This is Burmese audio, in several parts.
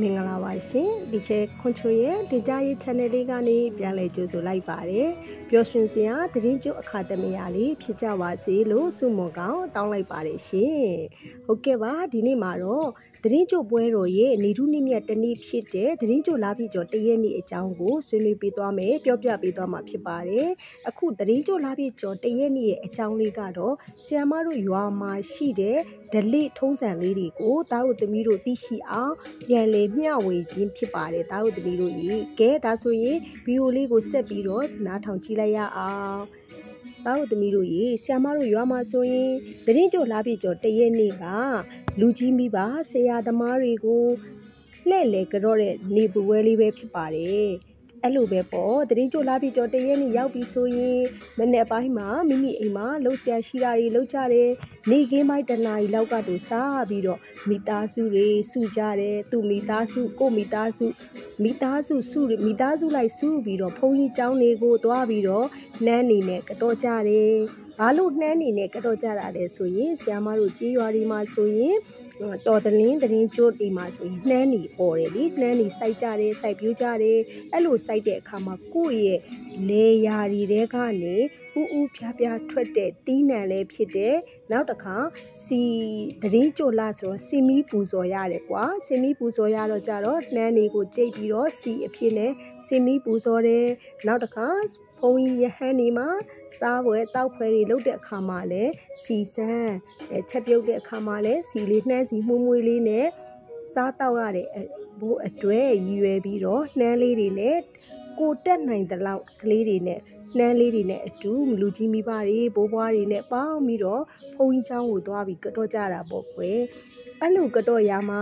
မင်္ဂလာပါရှင်ဒီချေခွန်ချိုရဲ့ဒေတာရေး channel လေးကနေပြန်လည်ကြိုဆိုလိုက်ပါတယ်ပျော်ရွှင်စရာသတင်းကျုပ်အခါသမယလေးဖြစ်ကြပါစေလို့ဆုမွန်ကောင်းတောင်းလိုက်ပါတယ်ရှင်ဟုတ်ကဲ့ပါဒီနေ့မှာတော့သတင်းကျုပ်ပွဲတော်ရဲ့နေထုနိမြတ်တနည်းဖြစ်တဲ့သတင်းကျုပ်လာပြီကျော်တရက်နေ့အကြောင်းကိုဆွေးနွေးပေးသွားမယ်ပြောပြပေးသွားမှာဖြစ်ပါတယ်အခုသတင်းကျုပ်လာပြီကျော်တရက်နေ့ရဲ့အကြောင်းလေးကတော့ဆီယမတို့ရွာမှာရှိတဲ့ဒလိထုံးစံလေးတွေကိုတားတို့သမီးတို့သိရှိအောင်ပြန်လည်မျှဝေခြင်းဖြစ်ပါတယ်တားတို့သမီးတို့ရေကဲဒါဆိုရင်ဗီဒီယိုလေးကိုဆက်ပြီးတော့နားထောင်ကြည့်လိုက်ရအောင်သားတို့သမီးတို့ရေဆ iam မတို့ရွာမှာဆိုရင်တရင်ကျော်လာပြကျော်တရက်နေ့ကလူကြီးမိပါဆရာသမားတွေကိုလှဲ့လေကြတော့တဲ့နေပူဝဲလေးပဲဖြစ်ပါတယ် အဲ့လိုပဲပေါ့တရင်ကြိုလာပြီးကြော်တရဲနေရောက်ပြီးဆိုရင်မနေ့ပိုင်းမှာမိမိအိမ်မှာလှုပ်ရှားရှိတာတွေလှုပ်ကြတယ်နေကင်းမိုက်တနာရီလောက်ကတော့စားပြီးတော့မိသားစုတွေစုကြတယ်သူမိသားစုကိုမိသားစုမိသားစုစုမိသားစုလိုက်စုပြီးတော့ဘုန်းကြီးကျောင်းတွေကိုသွားပြီးတော့နှမ်းနေနဲ့ကတော့ကြတယ် ဘာလို့နှမ်းနေနဲ့ကတော့ကြတာလဲဆိုရင်ဆရာမတို့ကြေးရွာတွေမှာဆိုရင်တော်တလင်းတရင်ကျိုးတီမှာဆိုရင်နှမ်းနေပေါ်တယ်လေနှမ်းနေစိုက်ကြတယ်စိုက်ပြိုးကြတယ်အဲ့လိုစိုက်တဲ့အခါမှာကိုယ့်ရဲ့လေယာတွေတဲကနေဥဥဖြားဖြားထွက်တဲ့တီးနှံလည်းဖြစ်တယ်နောက်တစ်ခါစီတရင်ကျိုလာဆိုတော့စီမီပူဇော်ရတယ်ကွာစီမီပူဇော်ရတော့ကြတော့နှမ်းတွေကိုကြိတ်ပြီးတော့စီအဖြစ်နဲ့ စင်မီပူဇော်တယ်နောက်တစ်ခါဘုန်းကြီးယဟန်နေမှာစားပွဲတောက်ဖွဲတွေလုပ်တဲ့အခါမှာလည်းစီစမ်းအဲချက်ပြုတ်တဲ့အခါမှာလည်းစီလေးနှမ်းစီမှုမွေးလေးနဲ့စားတောက်ရတဲ့ဘိုးအတွဲရည်ရွယ်ပြီးတော့နှမ်းလေးတွေနဲ့ကိုတက်နိုင်တဲ့လောက်ကလေးတွေနဲ့နှမ်းလေးတွေနဲ့အတူလူကြီးမိဘတွေဘိုးဘွားတွေနဲ့ပေါင်းပြီးတော့ဘုန်းကြီးချောင်းကိုသွားပြီးကတော့ကြတာပေါ့ကွယ်အဲ့လိုကတော့ရမှာ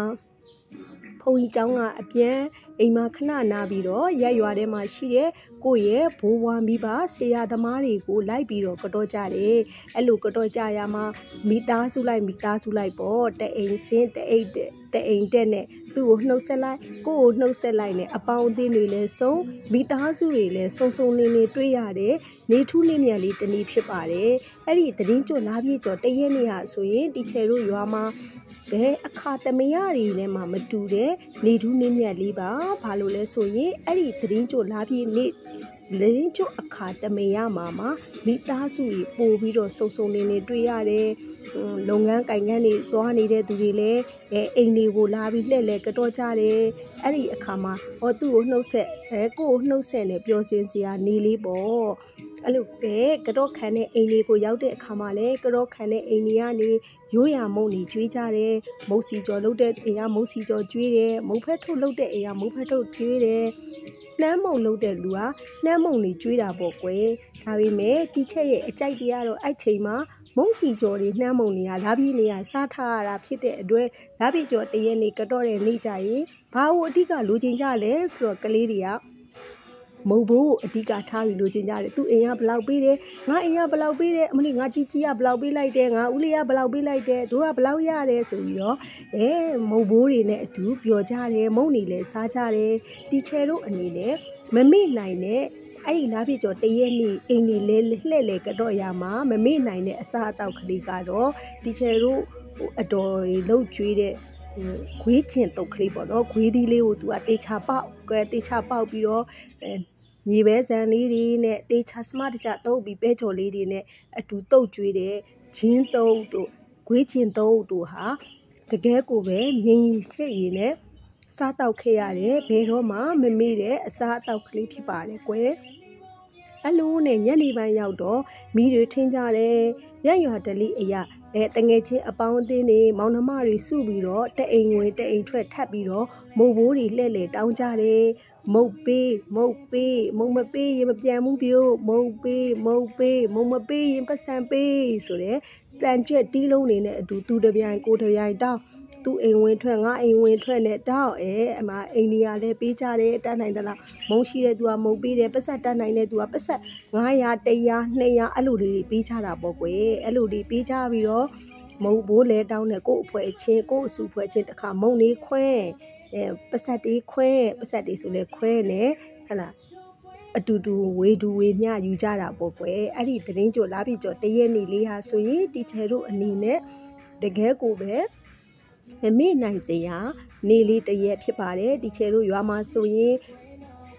ဘုန်းကြီးချောင်းကအပြန် အိမ်မှာခဏနာပြီးတော့ရက်ရွာထဲမှာရှိတဲ့ ကိုယ့်ရဲ့ဘိုးဘွားမိဘဆရာသမားတွေကိုလိုက်ပြီးတော့ကတော့ကြတယ်အဲ့လိုကတော့ကြရမှာမိသားစုလိုက်မိသားစုလိုက်ပေါ့တအိမ်စင်းတအိတ်တအိမ်တက်နဲ့သူ့ကိုနှုတ်ဆက်လိုက်ကိုယ့်ကိုနှုတ်ဆက်လိုက်နဲ့အပေါင်းအသင်းတွေလည်းစုံမိသားစုတွေလည်းစုံစုံလင်းလင်းတွေ့ရတယ်နေထူးနေမြတ်လေးတနည်းဖြစ်ပါတယ်အဲ့ဒီသတင်းကြွလာပြည့်ကျော်တရက်နေ့ဟာဆိုရင်တီချယ်တို့ရွာမှာဘယ်အခါတမရတွေနဲ့မှမတူတဲ့နေထူးနေမြတ်လေးပါဘာလို့လဲဆိုရင်အဲ့ဒီသတင်းကြိုလာပြည့်နေ့ လင်းကျအခါတမေရမှာမှာမိသားစုကြီးပို့ပြီးတော့စုံစုံနေနေတွေ့ရတယ်လုပ်ငန်းကိုင်ငန်းတွေသွားနေတဲ့သူတွေလည်းအဲအိမ်တွေကိုလာပြီးလှည့်လဲကတော့ကြတယ်အဲ့ဒီအခါမှာဟောသူ့ကိုနှုတ်ဆက်အဲကိုကိုနှုတ်ဆက်နေပျော်စင်စရာနေလေးပေါ့ အဲ့လိုပဲကတော့ခံတဲ့အိမ်တွေကိုရောက်တဲ့အခါမှာလည်းကတော့ခံတဲ့အိမ်တွေကနေရိုးရာမုံတွေကျွေးကြတယ်မုတ်စီကျော်လုတ်တဲ့အိမ်ကမုတ်စီကျော်ကျွေးတယ်မုတ်ဖက်ထုတ်လုတ်တဲ့အိမ်ကမုတ်ဖက်ထုတ်ကျွေးတယ်နှမ်းမုံလုတ်တဲ့လူကနှမ်းမုံတွေကျွေးတာပေါ့ကွယ်ဒါပေမဲ့တီချက်ရဲ့အကြိုက်တရားတော့အဲ့ချိန်မှာမုံစီကျော်တွေနှမ်းမုံတွေကလာပြီးနေရစားထားရတာဖြစ်တဲ့အတွက်လာပြီးကျော်တရက်နေကတော့တဲ့နေကြရင်ဘာလို့အဓိကလိုချင်ကြလဲဆိုတော့ကလေးတွေက မုံဘိုးကိုအဓိကထားပြီးလိုချင်ကြတယ်သူအိမ်ကဘလောက်ပေးတယ်ငါအိမ်ကဘလောက်ပေးတယ်အမလေးငါជីជីကဘလောက်ပေးလိုက်တယ်ငါဦးလေးကဘလောက်ပေးလိုက်တယ်တို့ကဘလောက်ရတယ်ဆိုပြီးတော့အဲမုံဘိုးတွေနဲ့အတူပျော်ကြတယ်မုံနေလဲစားကြတယ်တီချယ်တို့အနေနဲ့မမေ့နိုင်တဲ့အဲ့ဒီလားပြကျော်တရက်နေ့အိမ်နေလဲလှဲ့လေကတော့ရမှာမမေ့နိုင်တဲ့အစားအသောက်ကလေးကတော့တီချယ်တို့ဟိုအတော်တွေလှုပ်ကြွေးတဲ့ခွေးချင်တုတ်ကလေးပေါ့နော်ခွေးသီးလေးကိုသူကတေချာပေါက်ကဲတေချာပေါက်ပြီးတော့ ညီပဲဇန်လေးတွေနဲ့တေချာစမတကြတုပ်ပြီးပဲချော်လေးတွေနဲ့အတူတုပ်ကြွေးတဲ့ဂျင်းတုပ်တို့ခွေးချင်တုပ်တို့ဟာတကယ်ကိုပဲမြင်ရှိရည်နဲ့စားတောက်ခဲ့ရတယ်ဘယ်တော့မှမမေ့တဲ့အစားအသောက်ကလေးဖြစ်ပါတယ်ကွယ်အလိုးနဲ့ညနေပိုင်းရောက်တော့မီးတွေထင်းကြတယ်ရက်ရွာတလိအရာ အဲတငယ်ချင်းအပေါင်းအသင်းတွေမောင်နှမတွေစုပြီးတော့တအိမ်ဝင်တအိမ်ထွက်ထပ်ပြီးတော့မုတ်ဘိုးတွေလှဲ့လေတောင်းကြတယ်မုတ်ပေးမုတ်ပေးမုံမပေးရင်မပြန်ဘူးပြို့မုတ်ပေးမုတ်ပေးမုံမပေးရင်ပတ်စံပေးဆိုတဲ့တန်ကျက်တီးလုံးနေနဲ့အတူသူတပြိုင်ကိုတပြိုင်တောင်း သူ့အိမ်ဝင်ထွက်ငါအိမ်ဝင်ထွက်နဲ့တောက်အဲအမအိမ်ကြီးကလည်းပေးကြတယ်တတ်နိုင်သလားမုံရှိတဲ့သူကမုံပေးတယ်ပတ်ဆက်တတ်နိုင်တဲ့သူကပတ်ဆက်900 100 200အဲ့လိုလေးပေးကြတာပေါ့ကွယ်အဲ့လိုလေးပေးကြပြီးတော့မုံဘိုးလဲတောင်းတဲ့ကို့အဖွဲချင်းကို့အစုဖွဲချင်းတခါမုံလေးခွဲအဲပတ်ဆက်တေးခွဲပတ်ဆက်တေးဆိုလဲခွဲနဲ့ဟလာအတူတူဝေတူဝေမျှယူကြတာပေါ့ကွယ်အဲ့ဒီသတင်းကြိုလာပြီးကြောတရက်နေလေးဟာဆိုရင်တီချယ်တို့အနေနဲ့တကယ်ကိုပဲ မေ့နိုင်စရာနေလေးတစ်ရက်ဖြစ်ပါတယ်ဒီချေတို့ရွာမှာဆိုရင်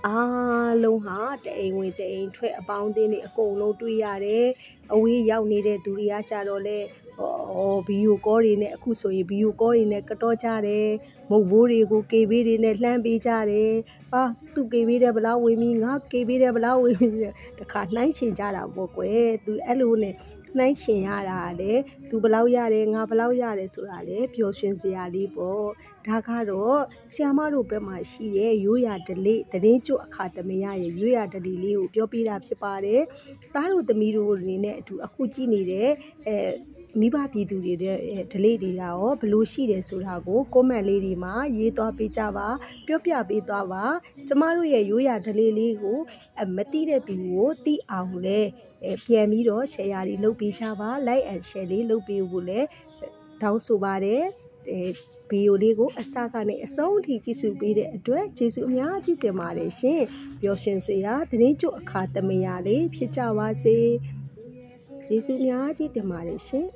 အားလုံးဟာတအိမ်ဝင်တအိမ်ထွက်အပေါင်းအသင်းတွေအကုန်လုံးတွေ့ရတယ်အဝေးရောက်နေတဲ့သူတွေကကြတော့လေဟောဗီဒီယိုကောတွေနဲ့အခုဆိုရင်ဗီဒီယိုကောတွေနဲ့ကတော့ကြတယ်မုတ်ဘိုးတွေကိုကေဘေးတွေနဲ့လှမ်းပေးကြတယ်ဟာသူကေဘေးတဲ့ဘလားဝင်ပြီးငါကေဘေးတဲ့ဘလားဝင်ပြီးတခါနှိုင်းချင်ကြတာပေါ့ကွယ်သူအဲ့လိုနဲ့ နှိုင်းရှင်ရတာလေသူဘလောက်ရတယ်ငါဘလောက်ရတယ်ဆိုတာလေပျော်ရွှင်စရာလေးပေါ့ဒါကတော့ဆီယမတို့ဘက်မှာရှိရဲ့ရိုးရာဒလိတရင်ကျွအခါသမယရဲ့ရိုးရာဒလိလေးကိုပြောပြတာဖြစ်ပါတယ်သားတို့သမီးတို့အနေနဲ့အတူအခုကြည့်နေတဲ့အဲ မိဘပြည်သူတွေတဲ့ဒလိတွေကရောဘလို့ရှိတယ်ဆိုတာကိုကွန်မန့်လေးတွေမှာရေးသွားပေးကြပါပြောပြပေးသွားပါကျမတို့ရဲ့ရိုးရာဒလိလေးကိုအမတိတဲ့သူကိုတိအောင်လဲအဲပြန်ပြီးတော့ share တွေလုပ်ပေးကြပါ like and share လေးလုပ်ပေးဖို့လည်းတောင်းဆိုပါတယ်အဲဗီဒီယိုလေးကိုအစကနေအဆုံးအထိကြည့်ရှုပေးတဲ့အတွက်ကျေးဇူးအများကြီးတင်ပါတယ်ရှင်ပျော်ရွှင်စရာသတင်းကြိုအခါသမယလေးဖြစ်ကြပါစေကျေးဇူးအများကြီးတင်ပါတယ်ရှင်